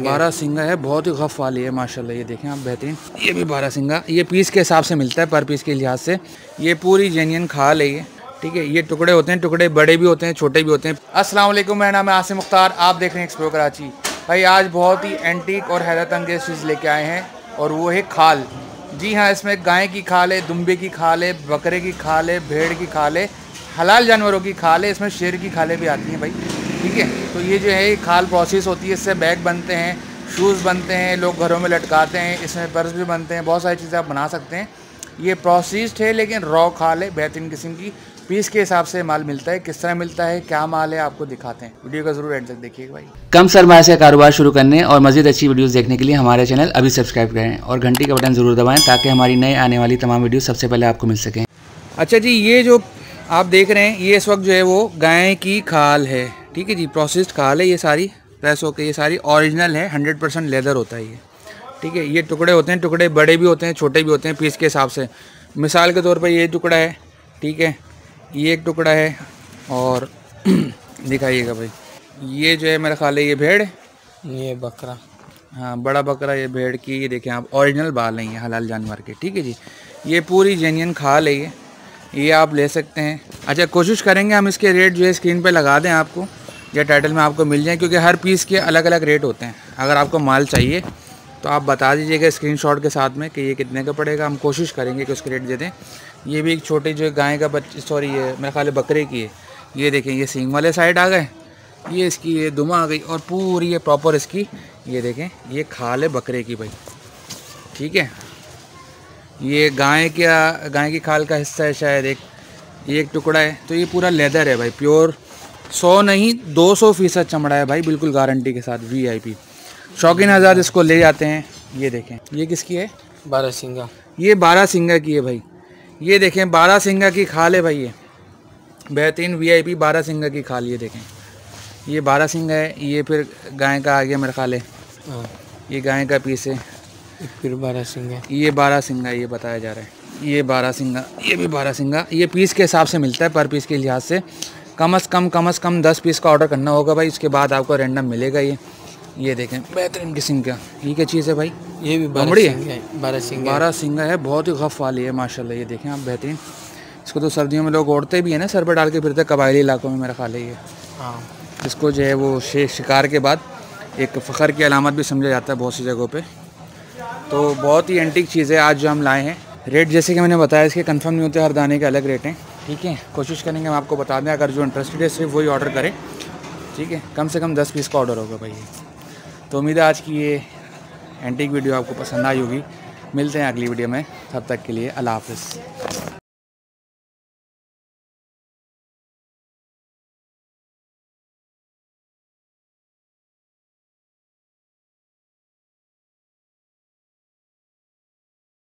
बारह सिंगा है, बहुत ही गफ वाली है, माशाल्लाह, ये देखें आप, बेहतरीन। ये भी बारह सिंगा, ये पीस के हिसाब से मिलता है, पर पीस के लिहाज से। ये पूरी जेन्यन खाल है ये, ठीक है, ये टुकड़े होते हैं, टुकड़े बड़े भी होते हैं, छोटे भी होते हैं। अस्सलाम मेरा नाम है आसिम मुख्तार आप देख रहे हैं एक्सप्लोर कराची भाई, आज बहुत ही एंटीक और हैरत अंगेज चीज़ लेके आए हैं, और वो है खाल। जी हाँ इसमें गाय की खाल है, दुम्बे की खाल है, बकरे की खाल है, भेड़ की खाल है, हलाल जानवरों की खाल है, इसमें शेर की खालें भी आती हैं भाई। ठीक है? तो ये जो है खाल प्रोसेस होती है इससे बैग बनते हैं शूज़ बनते हैं लोग घरों में लटकाते हैं इसमें पर्स भी बनते हैं बहुत सारी चीज़ें आप बना सकते हैं। ये प्रोसेस्ड है लेकिन रॉ खाल है बेहतरीन किस्म की। पीस के हिसाब से माल मिलता है किस तरह मिलता है क्या माल है आपको दिखाते हैं। वीडियो का ज़रूर एंड तक देखिएगा भाई। कम सरमाया से कारोबार शुरू करने और मज़ीद अच्छी वीडियोस देखने के लिए हमारे चैनल अभी सब्सक्राइब करें और घंटी का बटन ज़रूर दबाएँ ताकि हमारी नए आने वाली तमाम वीडियो सबसे पहले आपको मिल सकें। अच्छा जी ये जो आप देख रहे हैं ये इस वक्त जो है वो गाय की खाल है। ठीक है जी प्रोसेस्ड खाल है ये सारी प्रेस होकर ये सारी ओरिजिनल है हंड्रेड परसेंट लेदर होता है ये। ठीक है ये टुकड़े होते हैं टुकड़े बड़े भी होते हैं छोटे भी होते हैं पीस के हिसाब से। मिसाल के तौर पर ये टुकड़ा है ठीक है ये एक टुकड़ा है और दिखाइएगा भाई। ये जो है मेरा ख्याल है ये भेड़? ये बकरा। हाँ बड़ा बकरा ये भेड़ की ये देखें आप ओरिजिनल बाल हैं ये हलाल जानवर के ठीक है जी। ये पूरी जेन्यन खाल है ये। ये आप ले सकते हैं। अच्छा कोशिश करेंगे हम इसके रेट जो है स्क्रीन पे लगा दें आपको। या टाइटल में आपको मिल जाए, क्योंकि हर पीस के अलग अलग रेट होते हैं। अगर आपको माल चाहिए तो आप बता दीजिएगा स्क्रीनशॉट के साथ में कि ये कितने का पड़ेगा। हम कोशिश करेंगे कि उसके रेट दे दें। ये भी एक छोटी जो गाय का बच्चे सॉरी ये मेरे ख्याल बकरे की है। ये देखें, ये सींग वाले साइड आ गए। ये इसकी, ये दुमा आ गई और पूरी ये प्रॉपर इसकी, ये देखें, ये खाल है बकरे की भाई। ठीक है? ये गाय का गाय की खाल का हिस्सा है शायद एक, ये एक टुकड़ा है। तो ये पूरा लेदर है भाई प्योर सौ नहीं दो सौ फ़ीसद चमड़ा है भाई बिल्कुल गारंटी के साथ वी आई पी शौकीन आज़ाद इसको ले जाते हैं। ये देखें ये किसकी है? बारह सिंगा। ये बारह सिंगा की है भाई। ये देखें बारह सिंगा की खाल है भाई ये। बेहतरीन वी आई पी बारह सिंगा की खाल ये देखें। ये बारह सिंगा है ये फिर गाय का आ गया मेरा खाल है। हाँ। ये गाय का पीस है। फिर बारह सिंगा। ये बारह सिंगा ये बताया जा रहा है। ये बारह सिंगा ये भी बारह सिंगा। ये पीस के हिसाब से मिलता है पर पीस के लिहाज से। कम अज़ कम कम अज़ कम दस पीस का ऑर्डर करना होगा भाई इसके बाद आपको रेंडम मिलेगा ये। ये देखें बेहतरीन किस्म का। ये क्या चीज़ है भाई? ये भी बमड़ी है? है बारह सिंगा बारह सिंगा है बहुत ही गफ वाली है माशाल्लाह ये देखें आप बेहतरीन। इसको तो सर्दियों में लोग ओढ़ते भी हैं ना सर पर डाल के फिरते कबायली इलाकों में मेरा ख्याल है ये। हाँ। इसको जो है वो शिकार के बाद एक फ़खर की अलामत भी समझा जाता है बहुत सी जगहों पे। तो बहुत ही एंटिक चीज़ है आज जो हम लाए हैं। रेट जैसे कि मैंने बताया इसके कंफर्म नहीं होते हर दाने के अलग रेट हैं। ठीक है, कोशिश करेंगे हम आपको बता दें, अगर जो इंटरेस्टेड है, सिर्फ़ वही ऑर्डर करें। ठीक है, कम से कम दस पीस का ऑर्डर होगा भाई। तो उम्मीद है आज की ये एंटीक वीडियो आपको पसंद आई होगी। मिलते हैं अगली वीडियो में, तब तक के लिए अल्लाह हाफिज़।